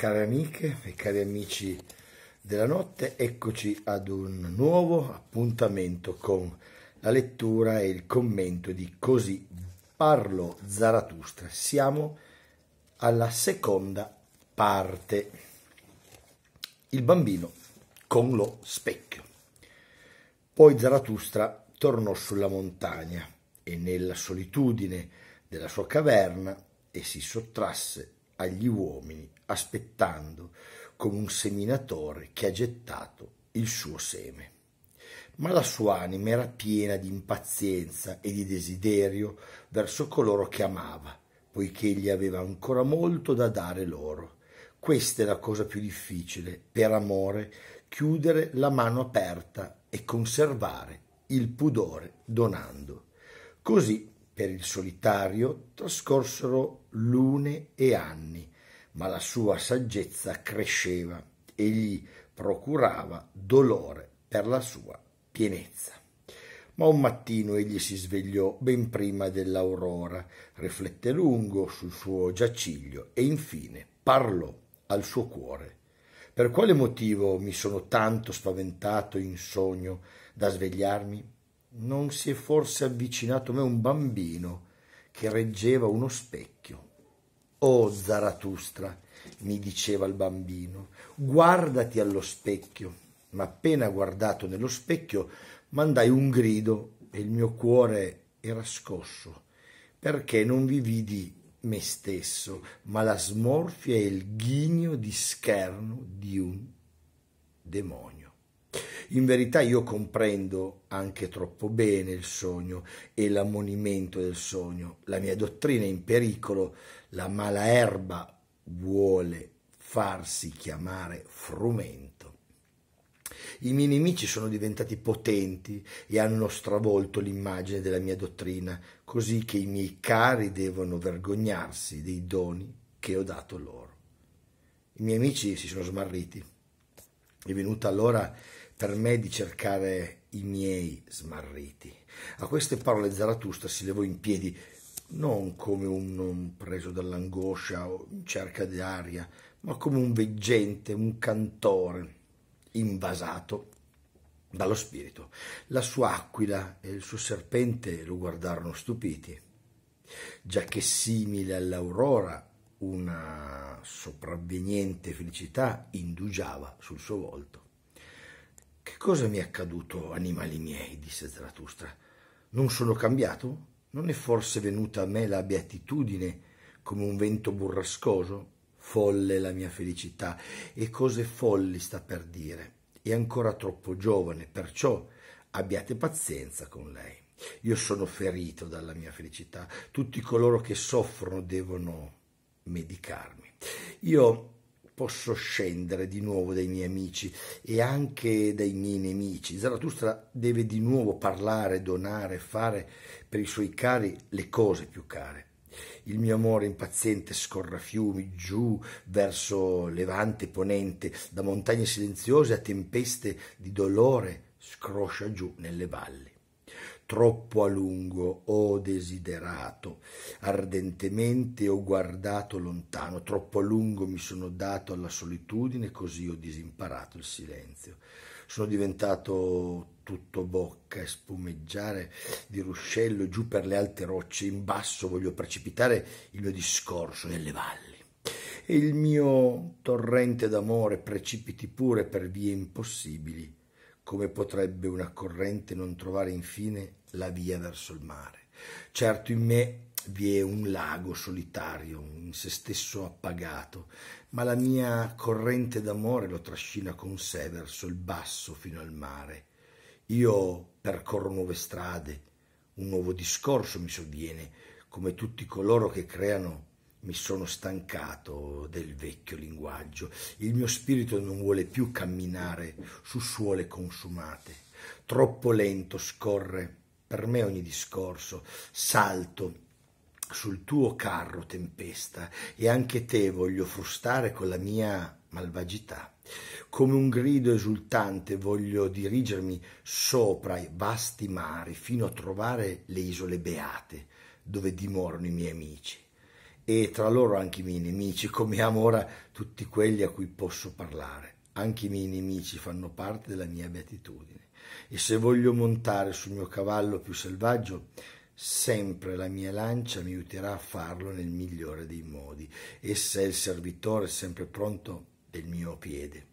Care amiche e cari amici della notte, eccoci ad un nuovo appuntamento con la lettura e il commento di Così parlo Zarathustra. Siamo alla seconda parte. Il bambino con lo specchio. Poi Zarathustra tornò sulla montagna e nella solitudine della sua caverna e si sottrasse agli uomini aspettando come un seminatore che ha gettato il suo seme. Ma la sua anima era piena di impazienza e di desiderio verso coloro che amava, poiché egli aveva ancora molto da dare loro. Questa è la cosa più difficile, per amore, chiudere la mano aperta e conservare il pudore donando. Così per il solitario trascorsero lune e anni, ma la sua saggezza cresceva e gli procurava dolore per la sua pienezza. Ma un mattino egli si svegliò ben prima dell'aurora, riflette lungo sul suo giaciglio e infine parlò al suo cuore. Per quale motivo mi sono tanto spaventato in sogno da svegliarmi? non si è forse avvicinato a me un bambino che reggeva uno specchio. Oh Zaratustra, mi diceva il bambino, guardati allo specchio. Ma appena guardato nello specchio, mandai un grido e il mio cuore era scosso, perché non vi vidi me stesso, ma la smorfia e il ghigno di scherno di un demonio. In verità io comprendo anche troppo bene il sogno e l'ammonimento del sogno. La mia dottrina è in pericolo, la mala erba vuole farsi chiamare frumento. I miei nemici sono diventati potenti e hanno stravolto l'immagine della mia dottrina, così che i miei cari devono vergognarsi dei doni che ho dato loro. I miei amici si sono smarriti. È venuta allora per me di cercare i miei smarriti. A queste parole Zaratustra si levò in piedi, non come un preso dall'angoscia o in cerca di aria, ma come un veggente, un cantore, invasato dallo spirito. La sua aquila e il suo serpente lo guardarono stupiti, già che simile all'aurora una sopravveniente felicità indugiava sul suo volto. Che cosa mi è accaduto, animali miei? disse Zaratustra. Non sono cambiato? Non è forse venuta a me la beatitudine come un vento burrascoso? Folle la mia felicità, e cose folli sta per dire. È ancora troppo giovane, perciò abbiate pazienza con lei. Io sono ferito dalla mia felicità. Tutti coloro che soffrono devono medicarmi. Io posso scendere di nuovo dai miei amici e anche dai miei nemici. Zarathustra deve di nuovo parlare, donare, fare per i suoi cari le cose più care. Il mio amore impaziente scorra fiumi giù verso levante ponente, da montagne silenziose a tempeste di dolore scroscia giù nelle valli troppo a lungo ho desiderato, ardentemente ho guardato lontano, troppo a lungo mi sono dato alla solitudine, così ho disimparato il silenzio. Sono diventato tutto bocca e spumeggiare di ruscello giù per le alte rocce, in basso voglio precipitare il mio discorso nelle valli. E il mio torrente d'amore precipiti pure per vie impossibili come potrebbe una corrente non trovare infine la via verso il mare? Certo in me vi è un lago solitario, in se stesso appagato, ma la mia corrente d'amore lo trascina con sé verso il basso fino al mare. Io percorro nuove strade, un nuovo discorso mi sovviene, come tutti coloro che creano mi sono stancato del vecchio linguaggio. Il mio spirito non vuole più camminare su suole consumate. Troppo lento scorre per me ogni discorso. Salto sul tuo carro tempesta e anche te voglio frustare con la mia malvagità. Come un grido esultante voglio dirigermi sopra i vasti mari fino a trovare le isole beate dove dimorano i miei amici e tra loro anche i miei nemici, come amo ora tutti quelli a cui posso parlare. Anche i miei nemici fanno parte della mia beatitudine. E se voglio montare sul mio cavallo più selvaggio, sempre la mia lancia mi aiuterà a farlo nel migliore dei modi. Essa è il servitore sempre pronto del mio piede.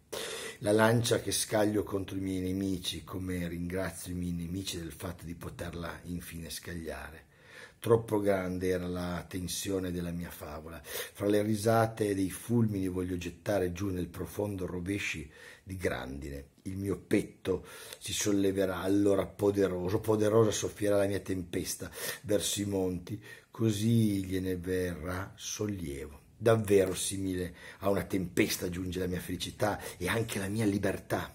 La lancia che scaglio contro i miei nemici, come ringrazio i miei nemici del fatto di poterla infine scagliare. Troppo grande era la tensione della mia favola. Fra le risate dei fulmini voglio gettare giù nel profondo rovesci di grandine. Il mio petto si solleverà allora poderoso, poderosa soffierà la mia tempesta verso i monti, così gliene verrà sollievo. Davvero simile a una tempesta giunge la mia felicità e anche la mia libertà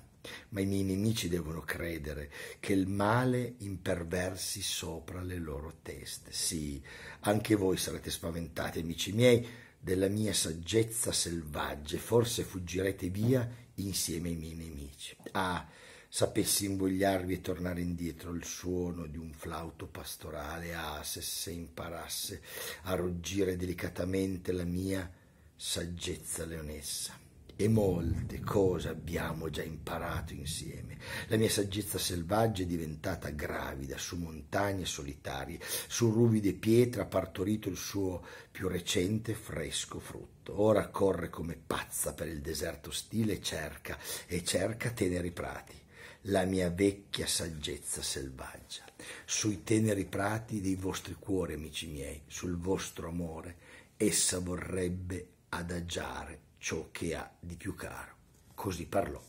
ma i miei nemici devono credere che il male imperversi sopra le loro teste. Sì, anche voi sarete spaventati, amici miei, della mia saggezza selvaggia, forse fuggirete via insieme ai miei nemici. Ah, sapessi invogliarvi e tornare indietro il suono di un flauto pastorale, ah, se, se imparasse a ruggire delicatamente la mia saggezza leonessa e molte cose abbiamo già imparato insieme. La mia saggezza selvaggia è diventata gravida su montagne solitarie, su ruvide pietre ha partorito il suo più recente fresco frutto. Ora corre come pazza per il deserto ostile e cerca, e cerca teneri prati. La mia vecchia saggezza selvaggia, sui teneri prati dei vostri cuori, amici miei, sul vostro amore, essa vorrebbe adagiare ciò che ha di più caro. Così parlò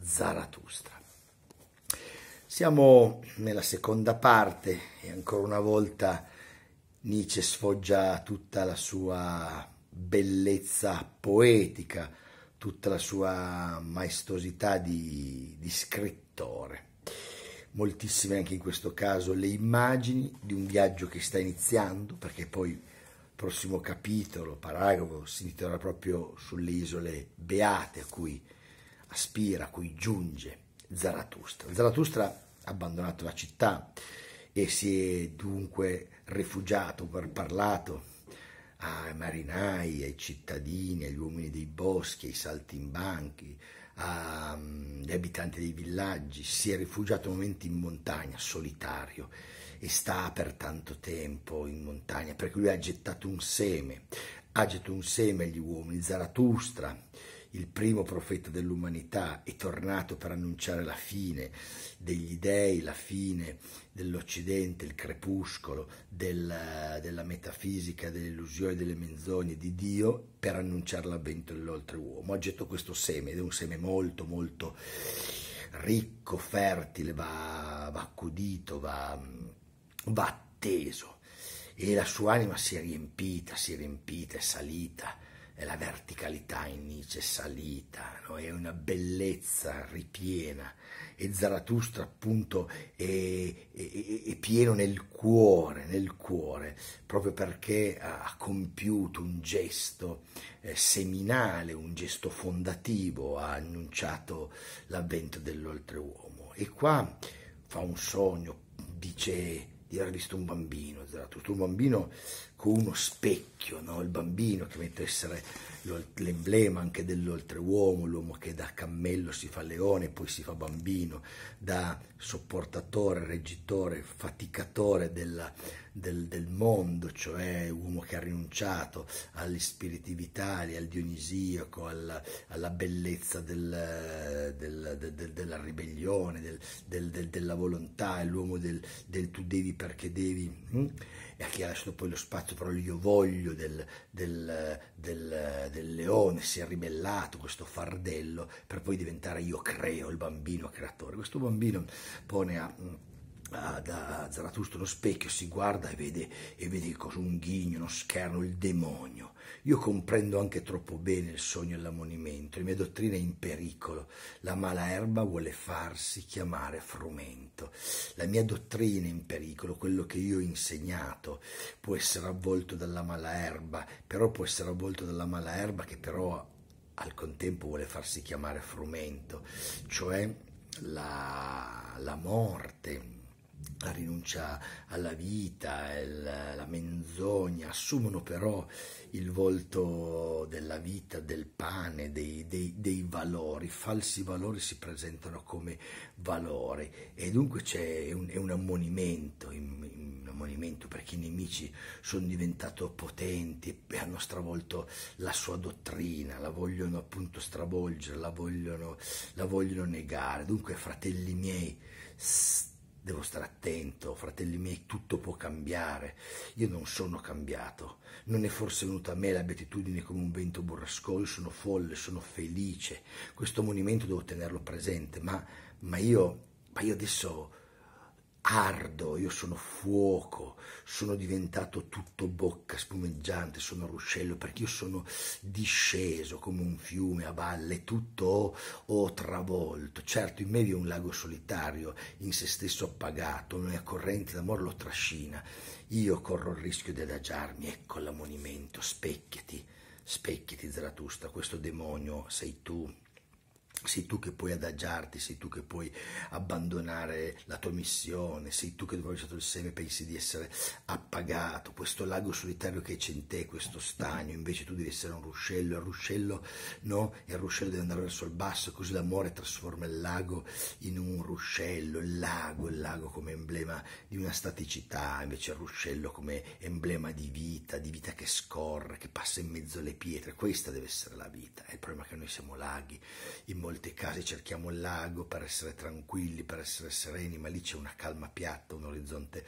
Zarathustra. Siamo nella seconda parte e ancora una volta Nietzsche sfoggia tutta la sua bellezza poetica, tutta la sua maestosità di, di scrittore. Moltissime anche in questo caso le immagini di un viaggio che sta iniziando, perché poi prossimo capitolo, paragrafo, si intitolerà proprio sulle isole beate a cui aspira, a cui giunge Zarathustra. Zarathustra ha abbandonato la città e si è dunque rifugiato per parlato ai marinai, ai cittadini, agli uomini dei boschi, ai saltimbanchi, agli abitanti dei villaggi, si è rifugiato momenti in montagna, solitario, e sta per tanto tempo in montagna, perché lui ha gettato un seme, ha gettato un seme agli uomini. Zarathustra, il primo profeta dell'umanità, è tornato per annunciare la fine degli dei, la fine dell'Occidente, il crepuscolo della, della metafisica, delle illusioni, delle menzogne di Dio, per annunciare l'avvento dell'oltreuomo. Ha gettato questo seme ed è un seme molto, molto ricco, fertile, va, va accudito, va va atteso. E la sua anima si è riempita, si è riempita, è salita, e la verticalità in Nietzsche è salita, no? è una bellezza ripiena. E Zarathustra appunto è, è, è, pieno nel cuore, nel cuore, proprio perché ha compiuto un gesto eh, seminale, un gesto fondativo, ha annunciato l'avvento dell'oltreuomo. E qua fa un sogno, dice di aver visto un bambino, Zarathustra, un bambino con uno specchio, no? il bambino che mette essere l'emblema anche dell'oltreuomo, l'uomo che da cammello si fa leone, poi si fa bambino, da sopportatore, reggitore, faticatore della, del, del, mondo, cioè uomo che ha rinunciato agli spiriti vitali, al dionisiaco, alla, alla bellezza del, del, della ribellione, della volontà, l'uomo del, tu devi perché devi. Hm? E a chi ha lasciato poi lo spazio però io voglio del, del, del, del, leone, si è ribellato questo fardello per poi diventare io creo, il bambino creatore. Questo bambino pone a da Zarathustra uno specchio, si guarda e vede, e vede cosa, un ghigno, uno scherno, il demonio. Io comprendo anche troppo bene il sogno e l'ammonimento, la mia dottrina è in pericolo, la mala erba vuole farsi chiamare frumento, la mia dottrina è in pericolo, quello che io ho insegnato può essere avvolto dalla mala erba, però può essere avvolto dalla mala erba che però al contempo vuole farsi chiamare frumento, cioè la, la morte, la rinuncia alla vita, il, la menzogna, assumono però il volto della vita, del pane, dei, dei, dei, valori, falsi valori si presentano come valori e dunque c'è un, un ammonimento, un ammonimento perché i nemici sono diventati potenti e hanno stravolto la sua dottrina, la vogliono appunto stravolgere, la vogliono, la vogliono negare. Dunque fratelli miei, st- devo stare attento, fratelli miei, tutto può cambiare. Io non sono cambiato, non è forse venuta a me la beatitudine come un vento burrascoso, sono folle, sono felice. Questo monumento devo tenerlo presente, ma, ma, io, ma io adesso ardo, io sono fuoco, sono diventato tutto bocca spumeggiante, sono ruscello perché io sono disceso come un fiume a valle, tutto ho, ho travolto. Certo, in me vi è un lago solitario, in se stesso appagato, una corrente d'amore lo trascina. Io corro il rischio di adagiarmi, ecco l'ammonimento, specchiati, specchiati Zaratustra, questo demonio sei tu, sei tu che puoi adagiarti, sei tu che puoi abbandonare la tua missione, sei tu che dopo aver lasciato il seme pensi di essere appagato, questo lago solitario che c'è in te, questo stagno, invece tu devi essere un ruscello, il ruscello no, il ruscello deve andare verso il basso, così l'amore trasforma il lago in un ruscello, il lago, il lago come emblema di una staticità, invece il ruscello come emblema di vita, di vita che scorre, che passa in mezzo alle pietre, questa deve essere la vita, il problema è che noi siamo laghi, in molti casi cerchiamo il lago per essere tranquilli, per essere sereni, ma lì c'è una calma piatta, un orizzonte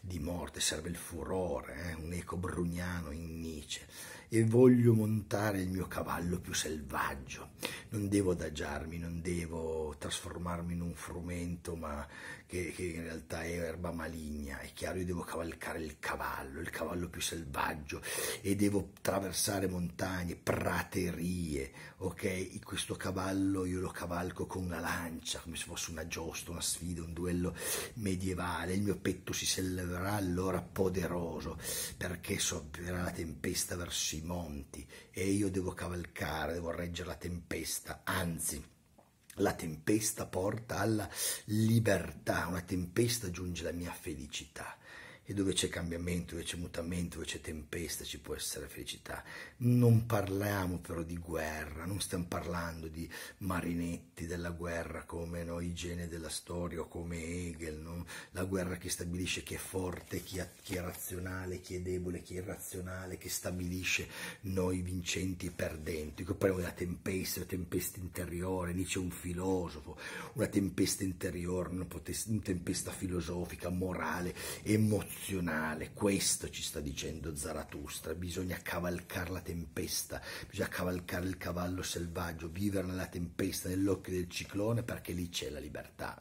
di morte, serve il furore, eh? un eco brugnano in Nietzsche e voglio montare il mio cavallo più selvaggio. Non devo adagiarmi, non devo trasformarmi in un frumento, ma che, che, in realtà è erba maligna. È chiaro, io devo cavalcare il cavallo, il cavallo più selvaggio, e devo attraversare montagne, praterie, ok? Questo cavallo io lo cavalco con una lancia, come se fosse una giostra, una sfida, un duello medievale. Il mio petto si solleverà allora poderoso, perché sopirà la tempesta verso i monti e io devo cavalcare, devo reggere la tempesta, anzi la tempesta porta alla libertà, una tempesta giunge alla mia felicità e dove c'è cambiamento, dove c'è mutamento, dove c'è tempesta, ci può essere felicità. Non parliamo però di guerra, non stiamo parlando di marinetti della guerra come no, igiene della storia o come Hegel, no? la guerra che stabilisce chi è forte, chi è, chi è razionale, chi è debole, chi è irrazionale, che stabilisce noi vincenti e perdenti. Qui parliamo della tempesta, una tempesta interiore, c'è un filosofo, una tempesta interiore, una tempesta filosofica, morale, emozionale emozionale, questo ci sta dicendo Zarathustra, bisogna cavalcare la tempesta, bisogna cavalcare il cavallo selvaggio, vivere nella tempesta, nell'occhio del ciclone, perché lì c'è la libertà,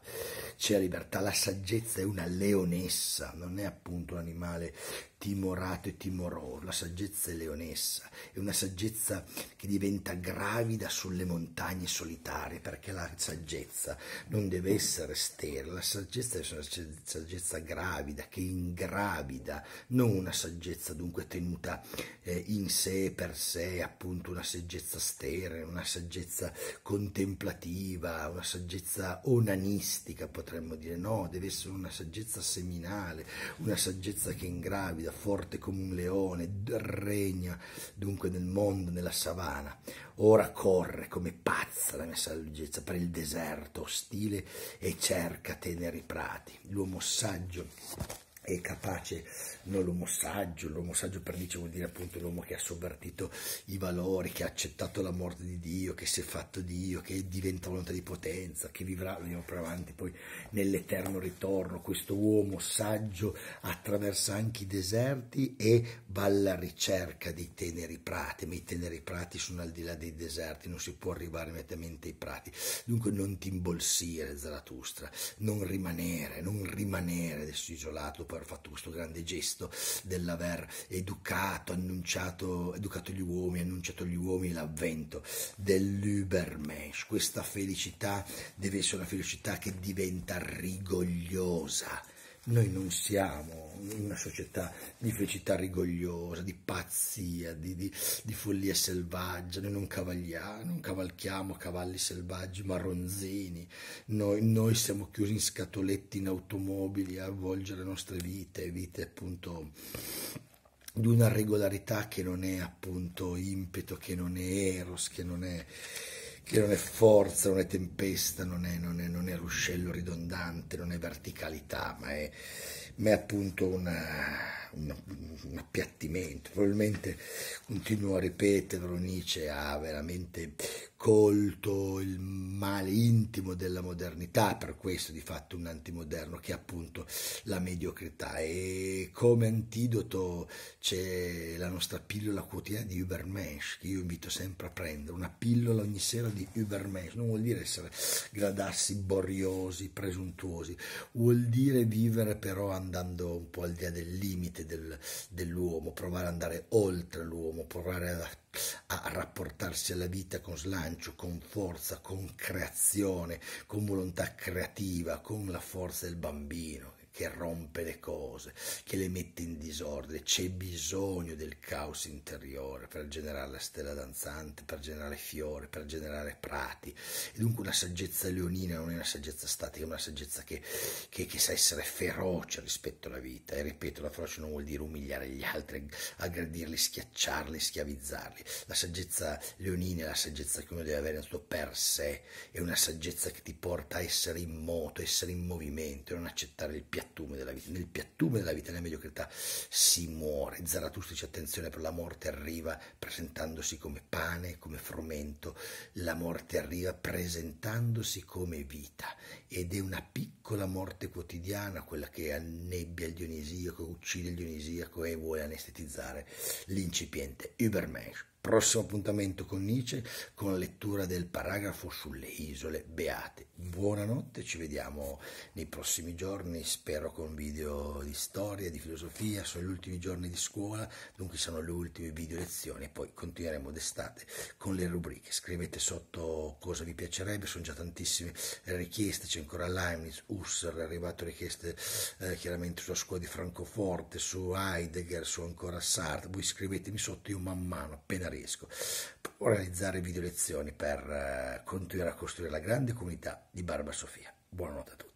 c'è la libertà, la saggezza è una leonessa, non è appunto un animale timorato e timoroso, la saggezza è leonessa, è una saggezza che diventa gravida sulle montagne solitarie, perché la saggezza non deve essere sterile, la saggezza è una saggezza gravida, che ingravida, non una saggezza dunque tenuta eh, in sé per sé, appunto una saggezza sterile, una saggezza contemplativa, una saggezza onanistica potremmo dire, no, deve essere una saggezza seminale, una saggezza che ingravida, forte come un leone, regna dunque nel mondo, nella savana. Ora corre come pazza la mia saggezza per il deserto ostile e cerca teneri prati. L'uomo saggio è capace, non l'uomo saggio, l'uomo saggio per dice vuol dire appunto l'uomo che ha sovvertito i valori, che ha accettato la morte di Dio, che si è fatto Dio, che diventa volontà di potenza, che vivrà, andiamo più avanti poi nell'eterno ritorno, questo uomo saggio attraversa anche i deserti e va alla ricerca dei teneri prati, ma i teneri prati sono al di là dei deserti, non si può arrivare immediatamente ai prati, dunque non ti imbolsire Zaratustra, non rimanere, non rimanere adesso isolato, aver fatto questo grande gesto dell'aver educato, annunciato, educato gli uomini, annunciato agli uomini l'avvento dell'Ubermensch. Questa felicità deve essere una felicità che diventa rigogliosa Noi non siamo una società di felicità rigogliosa, di pazzia, di, di, di follia selvaggia, noi non non cavalchiamo cavalli selvaggi, marronzini, noi, noi siamo chiusi in scatoletti in automobili a avvolgere le nostre vite, vite appunto di una regolarità che non è appunto impeto, che non è eros, che non è, che non è forza, non è tempesta, non è, non, è, non è, ruscello ridondante, non è verticalità, ma è, ma è appunto una, un, un appiattimento. Probabilmente continuo a ripeterlo, Nietzsche ha veramente colto il male intimo della modernità, per questo di fatto un antimoderno che è appunto la mediocrità. E come antidoto c'è la nostra pillola quotidiana di Übermensch che io invito sempre a prendere, una pillola ogni sera di Übermensch, non vuol dire essere gradarsi boriosi, presuntuosi, vuol dire vivere però andando un po' al di là del limite del, dell'uomo, provare ad andare oltre l'uomo, provare a a rapportarsi alla vita con slancio, con forza, con creazione, con volontà creativa, con la forza del bambino che rompe le cose, che le mette in disordine, c'è bisogno del caos interiore per generare la stella danzante, per generare fiori, per generare prati. E dunque una saggezza leonina non è una saggezza statica, è una saggezza che, che, che sa essere feroce rispetto alla vita. E ripeto, la ferocia non vuol dire umiliare gli altri, aggredirli, schiacciarli, schiavizzarli. La saggezza leonina è la saggezza che uno deve avere suo per sé, è una saggezza che ti porta a essere in moto, essere in movimento, non accettare il piatto piattume della vita. Nel piattume della vita, nella mediocrità, si muore. Zarathustra dice attenzione per la morte arriva presentandosi come pane, come frumento. La morte arriva presentandosi come vita ed è una piccola morte quotidiana, quella che annebbia il dionisiaco, uccide il dionisiaco e vuole anestetizzare l'incipiente Übermensch. Prossimo appuntamento con Nietzsche con la lettura del paragrafo sulle isole beate. Buonanotte, ci vediamo nei prossimi giorni, spero con video di storia, di filosofia, sono gli ultimi giorni di scuola, dunque sono le ultime video lezioni e poi continueremo d'estate con le rubriche. Scrivete sotto cosa vi piacerebbe, sono già tantissime richieste, c'è ancora Leibniz, Husserl, è arrivato richieste eh, chiaramente sulla scuola di Francoforte, su Heidegger, su ancora Sartre, voi scrivetemi sotto, io man mano, appena riesco, può realizzare video lezioni per eh, continuare a costruire la grande comunità di Barba Sofia. Buonanotte a tutti.